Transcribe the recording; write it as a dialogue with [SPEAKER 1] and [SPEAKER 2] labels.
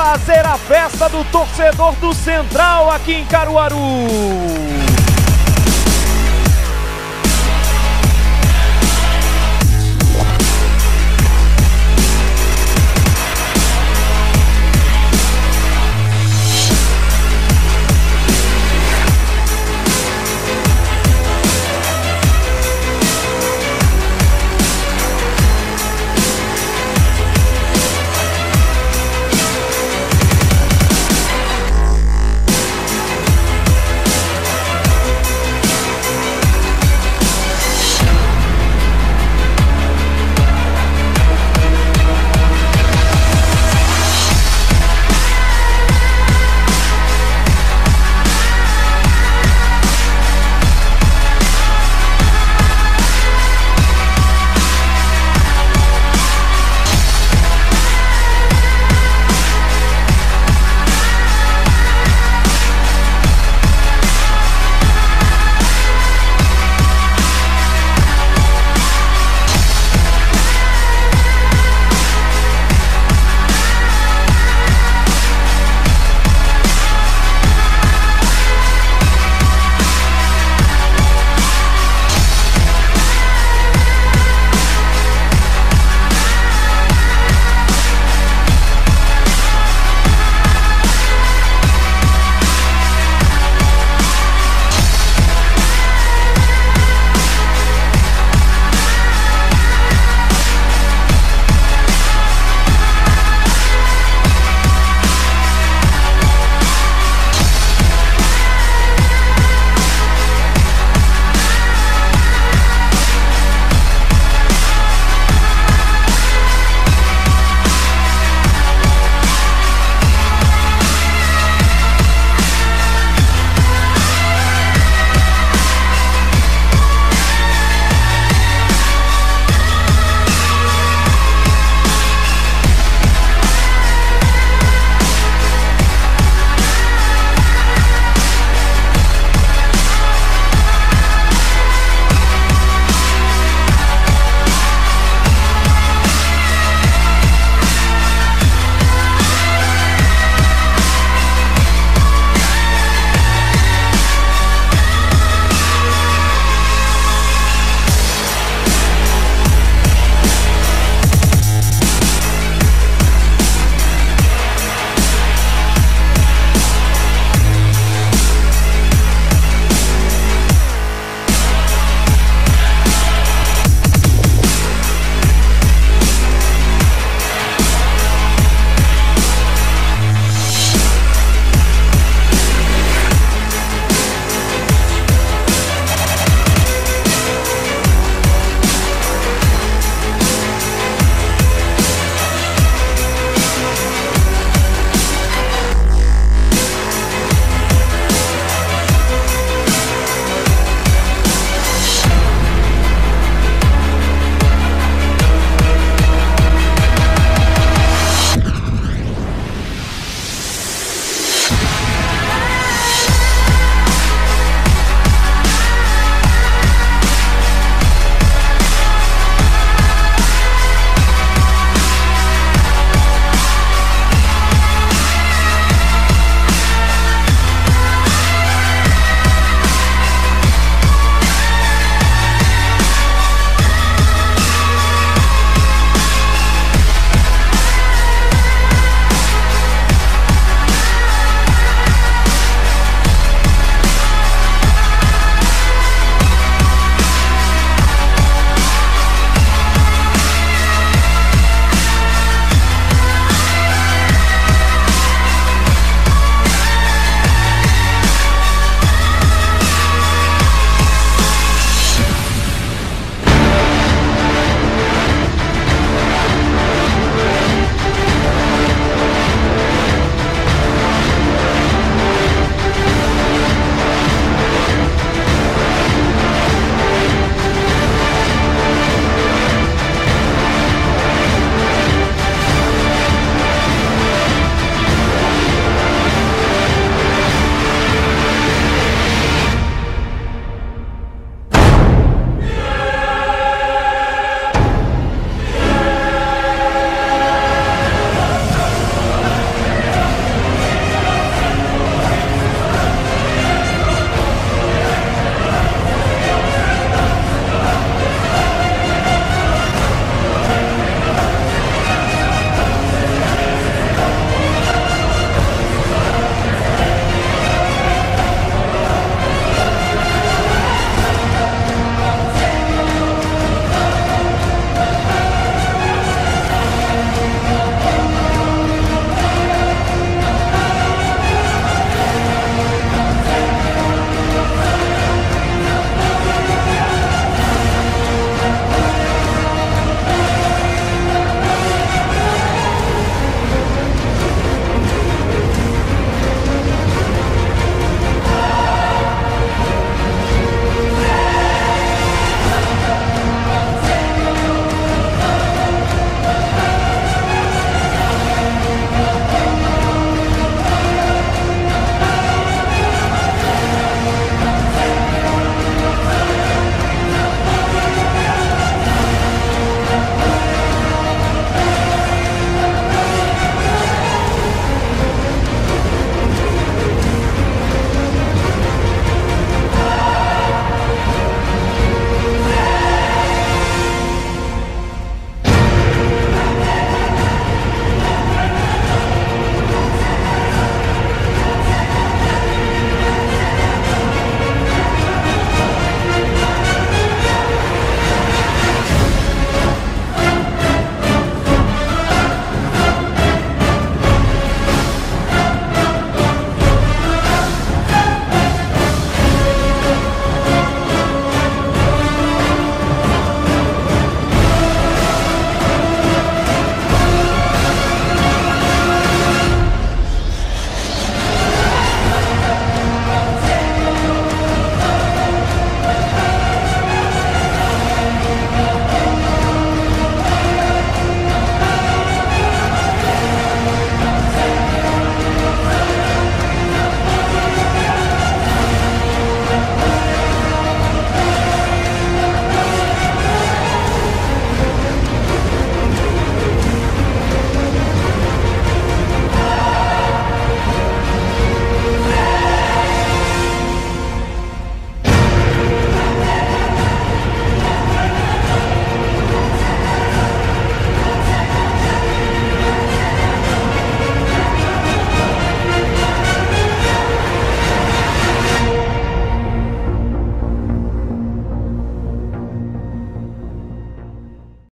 [SPEAKER 1] fazer a festa do torcedor do Central aqui em Caruaru.